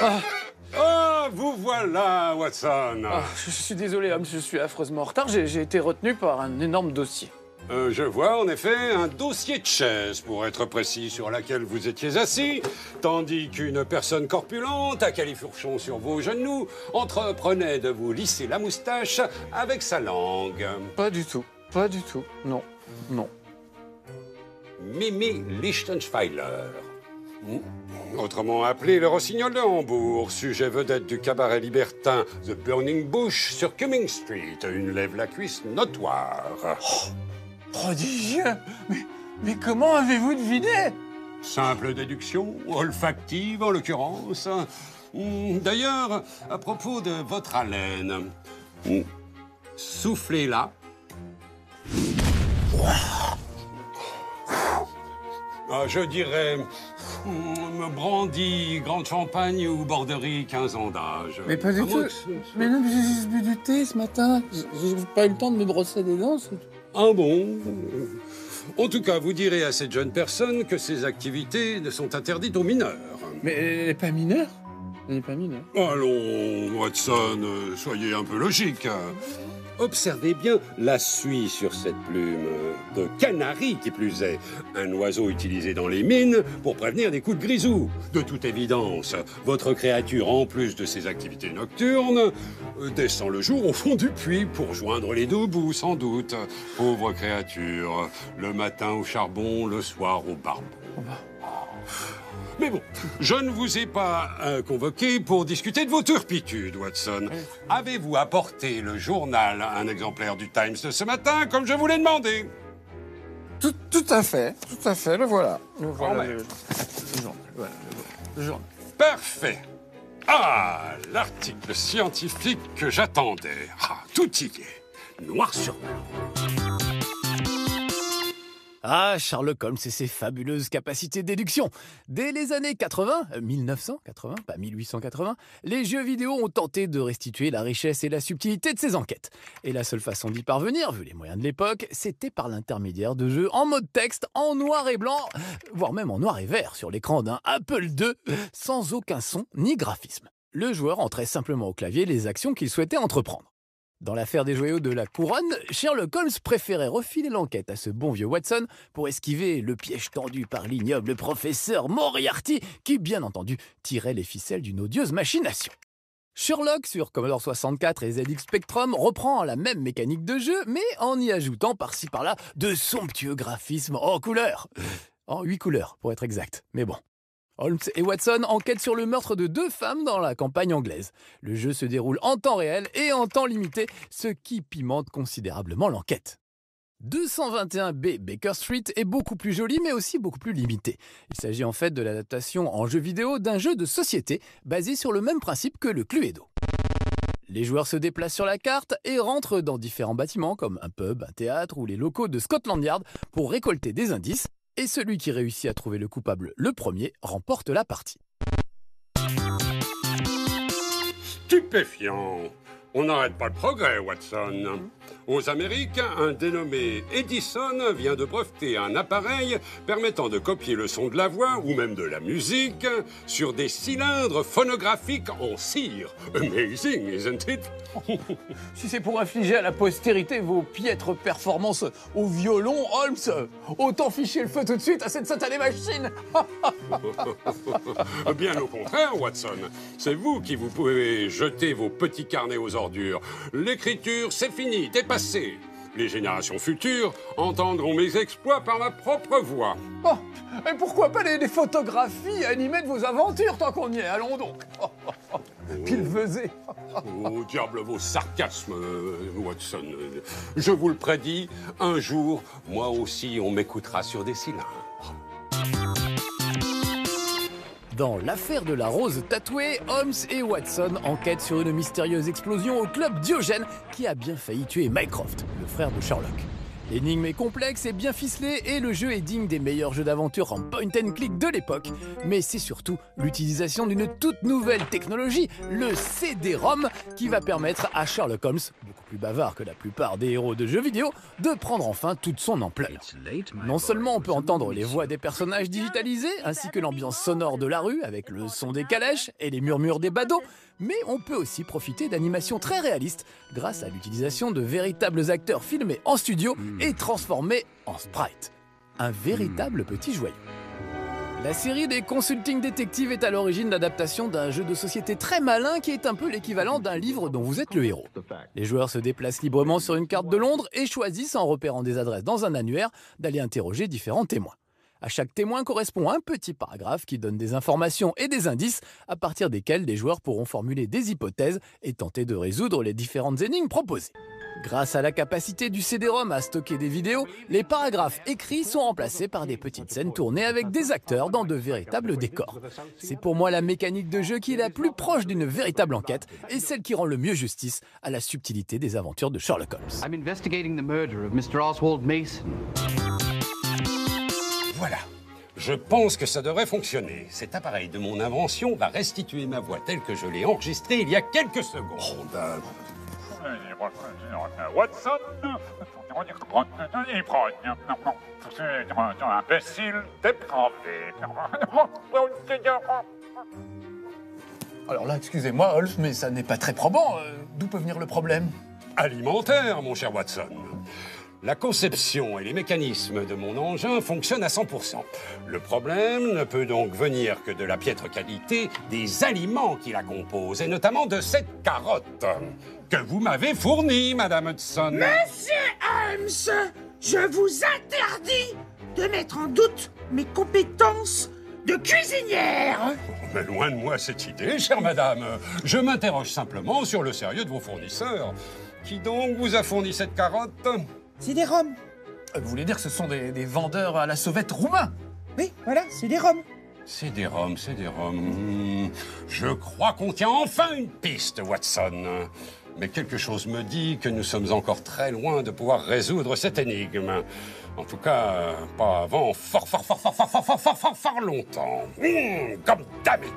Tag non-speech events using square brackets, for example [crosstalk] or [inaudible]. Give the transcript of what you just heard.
Ah, Ah, vous voilà, Watson. ah, je suis désolé, je suis affreusement en retard. J'ai été retenu par un énorme dossier. Euh, je vois en effet un dossier de chaise, pour être précis, sur laquelle vous étiez assis, tandis qu'une personne corpulente, à califourchon sur vos genoux, entreprenait de vous lisser la moustache avec sa langue. Pas du tout. Pas du tout. Non. Non. Mimi Lichtenschweiler. Autrement appelé le Rossignol de Hambourg, sujet vedette du cabaret libertin The Burning Bush sur Cumming Street, une lève la cuisse notoire. Prodigieux Mais, mais comment avez-vous deviné? Simple déduction, olfactive en l'occurrence. Hmm, D'ailleurs, à propos de votre haleine, hmm, soufflez là. Ah, je dirais hmm, brandy, grande champagne ou borderie, 15 ans d'âge. Mais pas du moins tout. Mais non, j'ai juste bu du thé ce matin. J'ai pas eu le temps de me brosser les dents. Ah bon? En tout cas, vous direz à cette jeune personne que ces activités ne sont interdites aux mineurs. Mais elle n'est pas mineure Elle n'est pas mineure. Allons, Watson, soyez un peu logique. Observez bien la suie sur cette plume, de canari qui plus est, un oiseau utilisé dans les mines pour prévenir des coups de grisou. De toute évidence, votre créature, en plus de ses activités nocturnes, descend le jour au fond du puits pour joindre les deux bouts, sans doute. Pauvre créature, le matin au charbon, le soir au barbon. Mais bon, je ne vous ai pas euh, convoqué pour discuter de vos turpitudes, Watson. Avez-vous apporté le journal, un exemplaire du Times de ce matin, comme je vous l'ai demandé? Tout, tout à fait, tout à fait, le voilà. Le voilà, ouais. le, le journal, voilà, le voilà, le journal. Parfait. Ah, l'article scientifique que j'attendais. Ah, tout y est. Noir sur blanc. Ah, Sherlock Holmes et ses fabuleuses capacités de déduction. Dès les années 80, euh, 1980, pas 1880, les jeux vidéo ont tenté de restituer la richesse et la subtilité de ces enquêtes. Et la seule façon d'y parvenir, vu les moyens de l'époque, c'était par l'intermédiaire de jeux en mode texte, en noir et blanc, voire même en noir et vert sur l'écran d'un Apple II, sans aucun son ni graphisme. Le joueur entrait simplement au clavier les actions qu'il souhaitait entreprendre. Dans l'affaire des joyaux de la couronne, Sherlock Holmes préférait refiler l'enquête à ce bon vieux Watson pour esquiver le piège tendu par l'ignoble professeur Moriarty qui, bien entendu, tirait les ficelles d'une odieuse machination. Sherlock sur Commodore 64 et ZX Spectrum reprend la même mécanique de jeu, mais en y ajoutant par-ci par-là de somptueux graphismes en couleurs. En huit couleurs, pour être exact. Mais bon. Holmes et Watson enquêtent sur le meurtre de deux femmes dans la campagne anglaise. Le jeu se déroule en temps réel et en temps limité, ce qui pimente considérablement l'enquête. 221B Baker Street est beaucoup plus joli mais aussi beaucoup plus limité. Il s'agit en fait de l'adaptation en jeu vidéo d'un jeu de société basé sur le même principe que le Cluedo. Les joueurs se déplacent sur la carte et rentrent dans différents bâtiments comme un pub, un théâtre ou les locaux de Scotland Yard pour récolter des indices et celui qui réussit à trouver le coupable le premier remporte la partie. Stupéfiant. On n'arrête pas le progrès, Watson. Aux Amériques, un dénommé Edison vient de breveter un appareil permettant de copier le son de la voix ou même de la musique sur des cylindres phonographiques en cire. Amazing, isn't it? [laughs] Si c'est pour infliger à la postérité vos piètres performances au violon, Holmes, autant ficher le feu tout de suite à cette satanée machine [laughs] Bien au contraire, Watson. C'est vous qui vous pouvez jeter vos petits carnets aux ordures. L'écriture, c'est fini, Les générations futures entendront mes exploits par ma propre voix. Oh, Et pourquoi pas les, photographies animées de vos aventures tant qu'on y est? Allons donc Qu'il faisait Oh, diable vos sarcasmes, euh, Watson. Je vous le prédis, un jour, moi aussi, on m'écoutera sur des cylindres. Dans l'affaire de la rose tatouée, Holmes et Watson enquêtent sur une mystérieuse explosion au club Diogène qui a bien failli tuer Mycroft, le frère de Sherlock. L'énigme est complexe et bien ficelée et le jeu est digne des meilleurs jeux d'aventure en point and click de l'époque. Mais c'est surtout l'utilisation d'une toute nouvelle technologie, le CD-ROM, qui va permettre à Sherlock Holmes, beaucoup plus bavard que la plupart des héros de jeux vidéo, de prendre enfin toute son ampleur. Non seulement on peut entendre les voix des personnages digitalisés, ainsi que l'ambiance sonore de la rue avec le son des calèches et les murmures des badauds, mais on peut aussi profiter d'animations très réalistes grâce à l'utilisation de véritables acteurs filmés en studio et transformés en sprite. Un véritable petit joyau. La série des Consulting Detectives est à l'origine d'adaptation d'un jeu de société très malin qui est un peu l'équivalent d'un livre dont vous êtes le héros. Les joueurs se déplacent librement sur une carte de Londres et choisissent, en repérant des adresses dans un annuaire, d'aller interroger différents témoins. À chaque témoin correspond un petit paragraphe qui donne des informations et des indices à partir desquels les joueurs pourront formuler des hypothèses et tenter de résoudre les différentes énigmes proposées. Grâce à la capacité du CD-ROM à stocker des vidéos, les paragraphes écrits sont remplacés par des petites scènes tournées avec des acteurs dans de véritables décors. C'est pour moi la mécanique de jeu qui est la plus proche d'une véritable enquête et celle qui rend le mieux justice à la subtilité des aventures de Sherlock Holmes. Voilà. Je pense que ça devrait fonctionner. Cet appareil de mon invention va restituer ma voix telle que je l'ai enregistrée il y a quelques secondes. Watson imbécile dépravé. Alors là, excusez-moi, Holmes, mais ça n'est pas très probant. Euh, D'où peut venir le problème? Alimentaire, mon cher Watson. La conception et les mécanismes de mon engin fonctionnent à 100%. Le problème ne peut donc venir que de la piètre qualité des aliments qui la composent, et notamment de cette carotte que vous m'avez fournie, Madame Hudson. Monsieur Holmes, je vous interdis de mettre en doute mes compétences de cuisinière. Mais loin de moi cette idée, chère madame. Je m'interroge simplement sur le sérieux de vos fournisseurs. Qui donc vous a fourni cette carotte? C'est des roms. Euh, Vous voulez dire que ce sont des, des vendeurs à la sauvette roumains Oui, voilà, c'est des roms. C'est des roms, c'est des roms. Hmm, Je crois qu'on tient enfin une piste, Watson. Mais quelque chose me dit que nous sommes encore très loin de pouvoir résoudre cette énigme. En tout cas, pas avant fort, fort, fort, fort, fort, fort, fort, fort, fort, fort longtemps. Hmm, comme d'habitude.